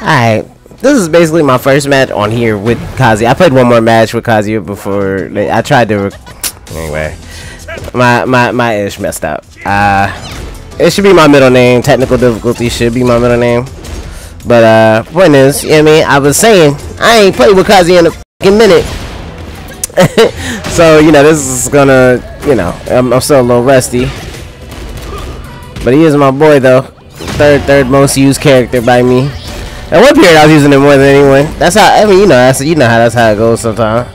Alright, this is basically my first match on here with Kazi. I played one more match with Kazi before. I tried to. Anyway, my my my ish messed up. Uh, it should be my middle name. Technical difficulty should be my middle name. But uh, point is, you know what I mean? I was saying I ain't played with Kazi in a fucking minute. so you know this is gonna, you know, I'm, I'm still a little rusty. But he is my boy though. Third third most used character by me. At one period, I was using it more than anyone. That's how. I mean, you know, that's you know how that's how it goes sometimes.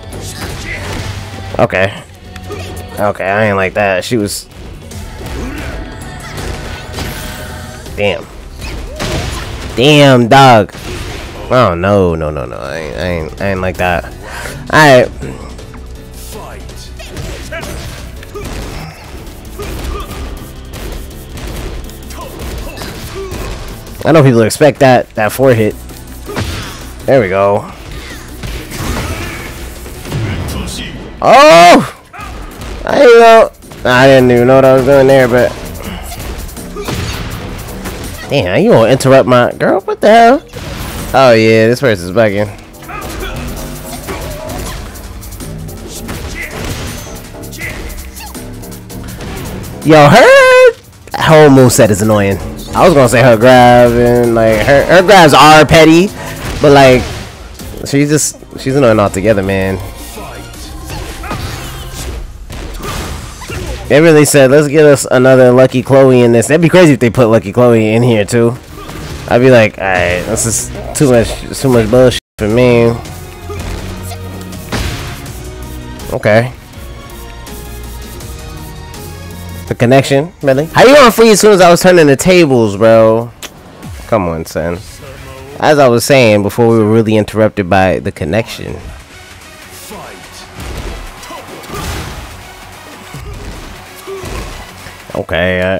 Okay. Okay, I ain't like that. She was. Damn. Damn, dog. Oh no, no, no, no. I ain't, I ain't, I ain't like that. All I know people expect that that four hit. There we go. Oh! I didn't know. I didn't even know what I was doing there, but damn, you won't interrupt my girl. What the hell? Oh yeah, this person's bugging. Yo, her whole moveset is annoying. I was gonna say her grab and like her her grabs are petty, but like she's just she's annoying altogether, man. They really said let's get us another Lucky Chloe in this. That'd be crazy if they put Lucky Chloe in here too. I'd be like, alright, this is too much too much bullshit for me. Okay. The connection, really? How you on free as soon as I was turning the tables, bro? Come on, son. As I was saying before we were really interrupted by the connection. Okay. Uh,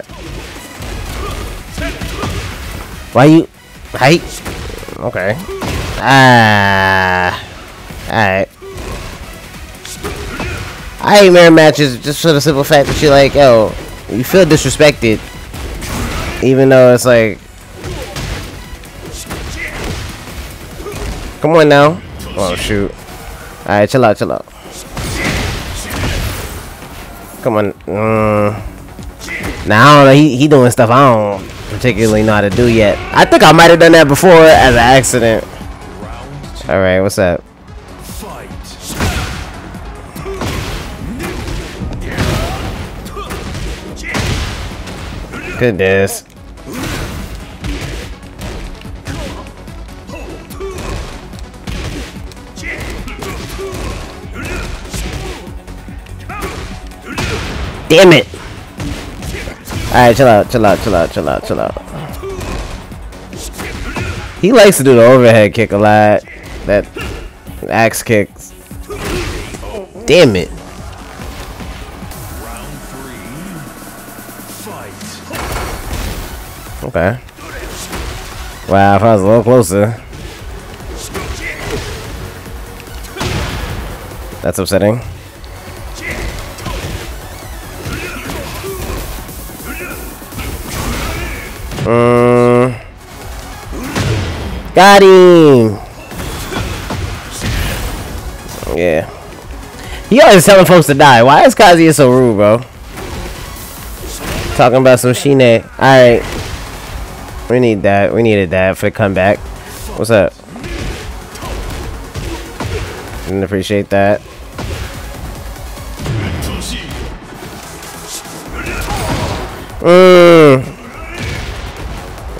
why you? Height? Okay. Ah. Alright. I hate mirror matches just for the simple fact that you're like, yo, you feel disrespected. Even though it's like... Come on now. Oh, shoot. Alright, chill out, chill out. Come on. Mm. Now, I don't know. He, he doing stuff I don't particularly know how to do yet. I think I might have done that before as an accident. Alright, what's up? Goodness. Damn it! Alright, chill out, chill out, chill out, chill out, chill out. He likes to do the overhead kick a lot. That axe kicks. Damn it. Okay. Wow, if I was a little closer. That's upsetting. Um, got him. Yeah. He always telling folks to die. Why is Kazuya so rude, bro? Talking about some Shine. Alright. We need that. We needed that for the comeback. What's up? Didn't appreciate that. Mmm.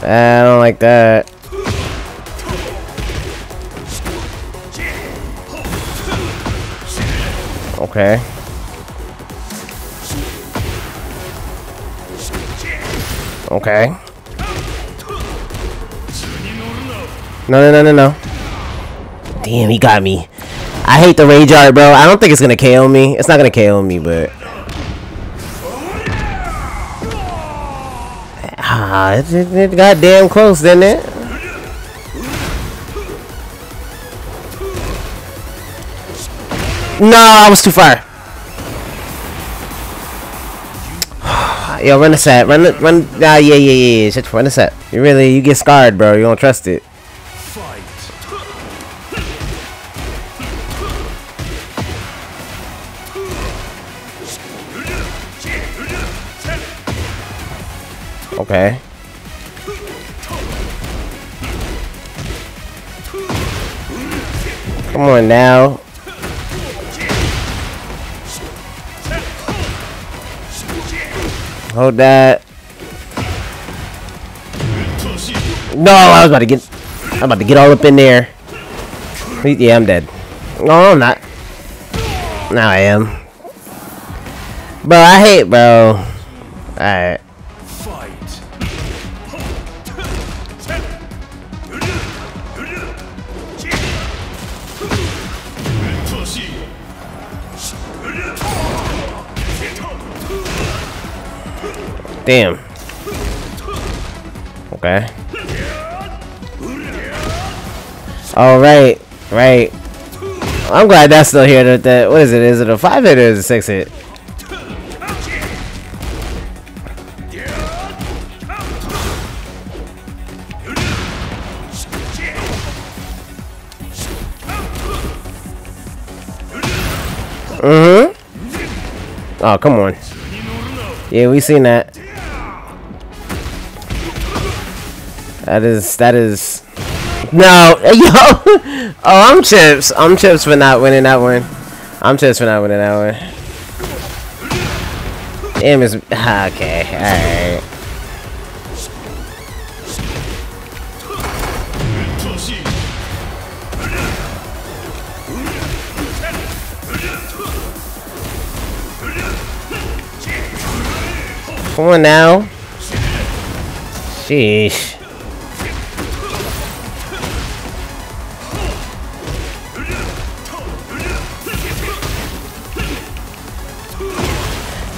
I don't like that. Okay. Okay. No, no, no, no, no. Damn, he got me. I hate the rage art, bro. I don't think it's gonna KO me. It's not gonna KO me, but. Ah, it, it, it got damn close, didn't it? No, I was too far. Yo, run the set. Run the run. Nah, yeah, yeah, yeah, yeah. Shit, run the set. You really, you get scarred, bro. You don't trust it. Okay. Come on now. Hold that. No, I was about to get. I'm about to get all up in there. Yeah, I'm dead. No, I'm not. Now I am. Bro, I hate, bro. Alright. Damn. Okay. All right, right. I'm glad that's still here. That, that what is it? Is it a five hit or is it a six hit? Mm-hmm. Oh, come on. Yeah, we seen that. That is that is no yo. oh, I'm chips. I'm chips for not winning that one. I'm chips for not winning that one. Damn, is ah, okay. All right. Come on now. Sheesh.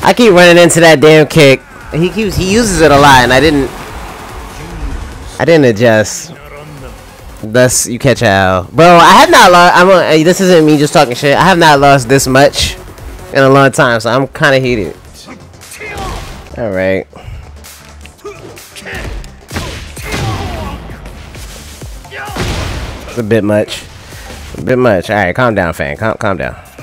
I keep running into that damn kick. He keeps he uses it a lot, and I didn't. I didn't adjust. Thus, you catch out, bro. I have not lost. I'm. A, this isn't me just talking shit. I have not lost this much in a long time, so I'm kind of heated. Alright. It's a bit much. A bit much. Alright, calm down, fan. Calm, calm down.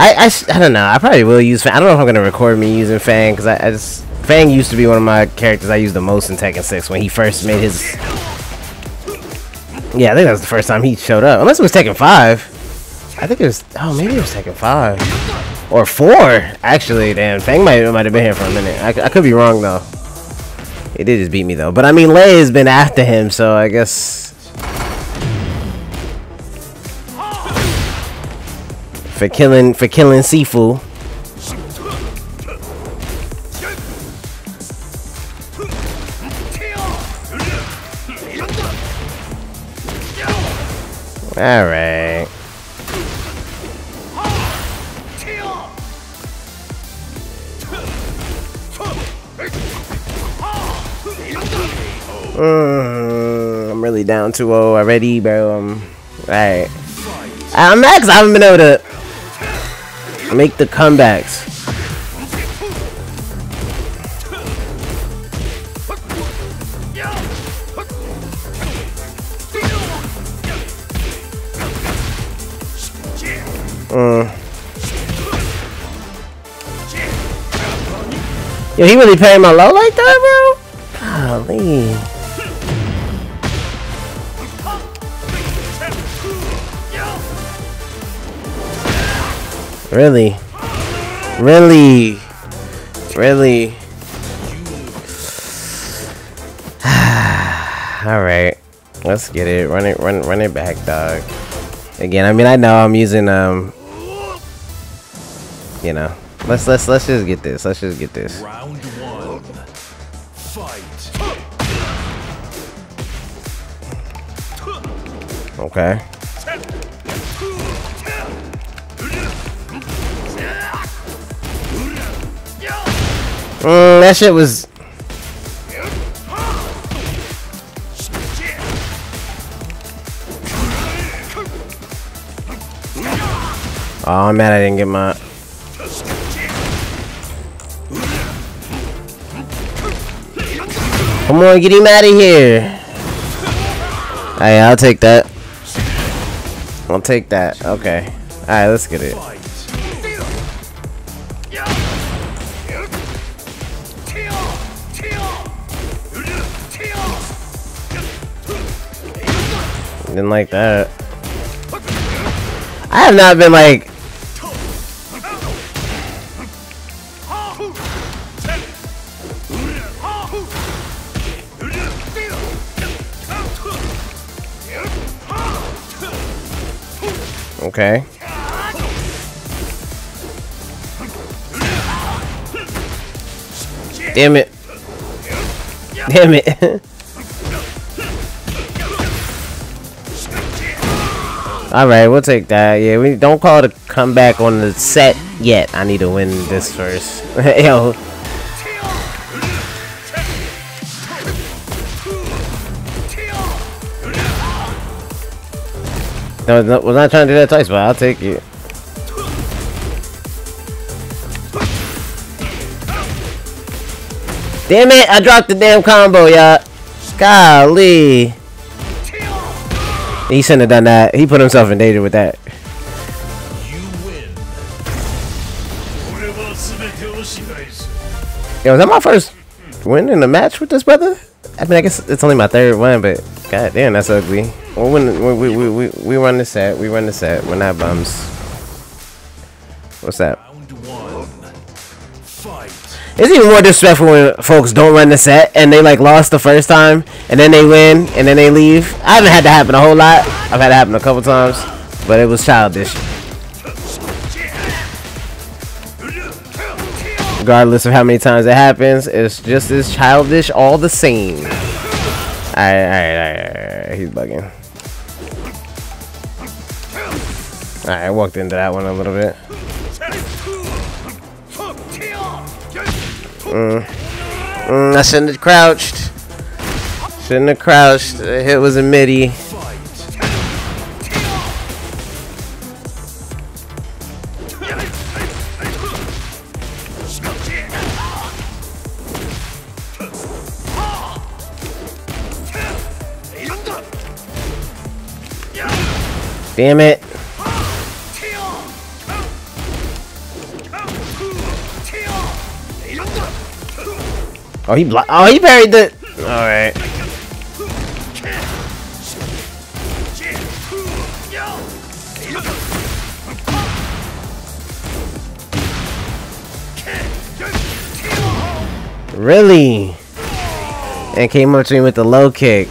I, I, I don't know. I probably will use Fang. I don't know if I'm going to record me using Fang, because I, I just... Fang used to be one of my characters I used the most in Tekken 6 when he first made his... Yeah, I think that was the first time he showed up. Unless it was Tekken 5. I think it was... Oh, maybe it was Tekken 5. Or four, actually. Damn, Fang might, might have been here for a minute. I, I could be wrong, though. He did just beat me, though. But, I mean, Lei has been after him, so I guess... For killing, for killing Sifu. Alright. Uh, I'm really down 2-0 already, bro. Um, Alright. I'm max. I haven't been able to make the comebacks. Uh. Yo, he really paying my low like that, bro? Golly. Really? Really? Really? Alright. Let's get it. Run it run run it back, dog. Again, I mean I know I'm using um you know. Let's let's let's just get this. Let's just get this. Round one. Fight. Okay. Mm, that shit was. Oh, I'm mad I didn't get my. Come on, get him out of here. Hey, I'll take that. I'll take that. Okay. Alright, let's get it. Didn't like that. I have not been like Okay. Damn it. Damn it. Alright, we'll take that. Yeah, we don't call it a comeback on the set yet. I need to win this first. Yo. No, no, was not trying to do that twice, but I'll take it. Damn it! I dropped the damn combo, y'all. Golly. He shouldn't have done that. He put himself in danger with that. Yo, is that my first win in a match with this brother? I mean, I guess it's only my third one, but god damn, that's ugly. Well, when, we, we, we, we run the set, we run the set. We're not bums. What's that? It's even more disrespectful when folks don't run the set and they like lost the first time and then they win and then they leave. I haven't had that happen a whole lot. I've had it happen a couple times, but it was childish. Regardless of how many times it happens, it's just as childish all the same. Alright, alright, alright. He's bugging. Alright, I walked into that one a little bit. Mm. Mm, I shouldn't have crouched. Shouldn't have crouched. The hit was a midi. Damn it. Oh, he blocked. Oh, he buried the. All right. Really? And came up to me with the low kick.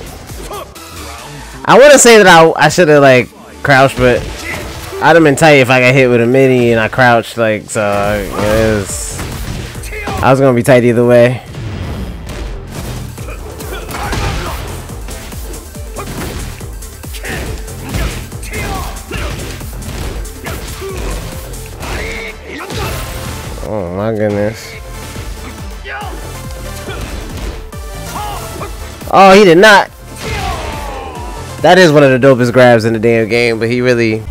I want to say that I I should have like crouched, but I'd have been tight if I got hit with a midi and I crouched like so. It was, I was gonna be tight either way. Oh my goodness. Oh, he did not. That is one of the dopest grabs in the damn game, but he really